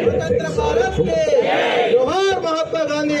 स्वतंत्र भारत के जोहार महात्मा गांधी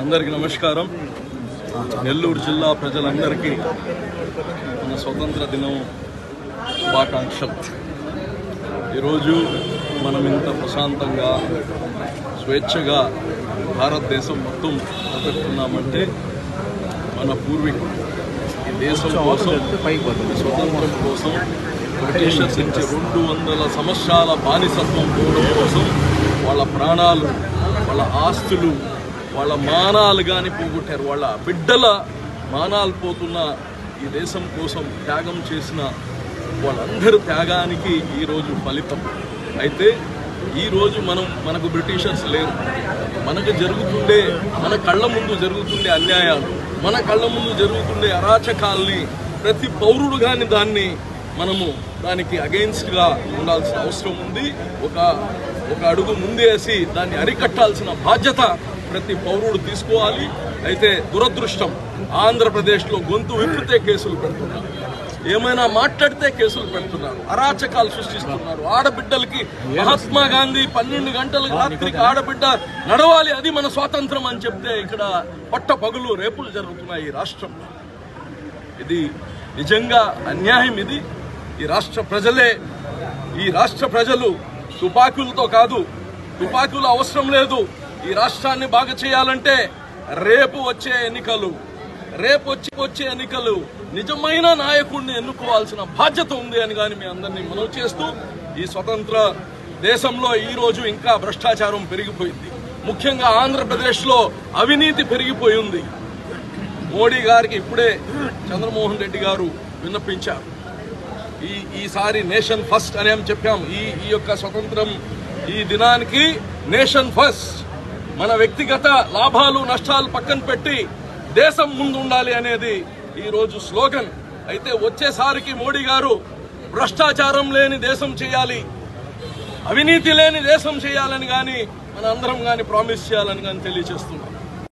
అందరికీ నమస్కారం. నెల్లూరు జిల్లా ప్రజలందరికీ మన స్వతంత్ర దినం శుభాకాంక్షలు. ఈరోజు మనం ఇంత ప్రశాంతంగా స్వేచ్ఛగా భారతదేశం మొత్తం బతుకుతున్నామంటే మన పూర్వీకులు. ఈ దేశం కోసం స్వతంత్రం కోసం బ్రిటిషర్స్ నుంచి రెండు వందల సంవత్సరాల బానిసత్వం పోవడం కోసం వాళ్ళ ప్రాణాలు వాళ్ళ ఆస్తులు వాళ్ళ మానాలు కానీ పోగొట్టారు. వాళ్ళ బిడ్డల మానాలు పోతున్న ఈ దేశం కోసం త్యాగం చేసిన వాళ్ళందరి త్యాగానికి ఈరోజు ఫలితం. అయితే ఈరోజు మనం మనకు బ్రిటిషర్స్ లేరు. మనకు జరుగుతుండే మన కళ్ళ ముందు జరుగుతుండే అన్యాయాలు మన కళ్ళ ముందు జరుగుతుండే అరాచకాల్ని ప్రతి పౌరుడు కానీ దాన్ని మనము దానికి అగెయిన్స్ట్గా ఉండాల్సిన అవసరం ఉంది. ఒక ఒక అడుగు ముందేసి దాన్ని అరికట్టాల్సిన బాధ్యత ప్రతి పౌరుడు తీసుకోవాలి. అయితే దురదృష్టం ఆంధ్రప్రదేశ్లో గొంతు విప్పితే కేసులు పెడుతున్నారు. ఏమైనా మాట్లాడితే కేసులు పెడుతున్నారు. అరాచకాలు సృష్టిస్తున్నారు. ఆడబిడ్డలకి మహాత్మా గాంధీ పన్నెండు గంటల రాత్రికి ఆడబిడ్డ నడవాలి అది మన స్వాతంత్రం అని చెప్తే ఇక్కడ పట్ట పగులు రేపులు జరుగుతున్నాయి ఈ రాష్ట్రంలో. ఇది నిజంగా అన్యాయం ఇది. ఈ రాష్ట్ర ప్రజలే ఈ రాష్ట్ర ప్రజలు తుపాకులతో కాదు తుపాకులు అవసరం లేదు. ఈ రాష్ట్రాన్ని బాగా చేయాలంటే రేపు వచ్చే ఎన్నికలు రేపు వచ్చి వచ్చే ఎన్నికలు నిజమైన నాయకుడిని ఎన్నుకోవాల్సిన బాధ్యత ఉంది అని కానీ మీ అందరినీ మనవి చేస్తూ ఈ స్వతంత్ర దేశంలో ఈ రోజు ఇంకా భ్రష్టాచారం పెరిగిపోయింది. ముఖ్యంగా ఆంధ్రప్రదేశ్లో అవినీతి పెరిగిపోయింది మోడీ గారికి ఇప్పుడే చంద్రమోహన్ రెడ్డి గారు విన్నపించారు. ఈ ఈసారి నేషన్ ఫస్ట్ అని ఏం చెప్పాం. ఈ ఈ యొక్క స్వతంత్రం ఈ దినానికి నేషన్ ఫస్ట్. మన వ్యక్తిగత లాభాలు నష్టాలు పక్కన పెట్టి దేశం ముందు ఉండాలి అనేది ఈరోజు స్లోగన్. అయితే వచ్చేసారికి మోడీ గారు భ్రష్టాచారం లేని దేశం చేయాలి అవినీతి లేని దేశం చేయాలని కానీ మన అందరం కానీ ప్రామిస్ చేయాలని కానీ తెలియజేస్తున్నాం.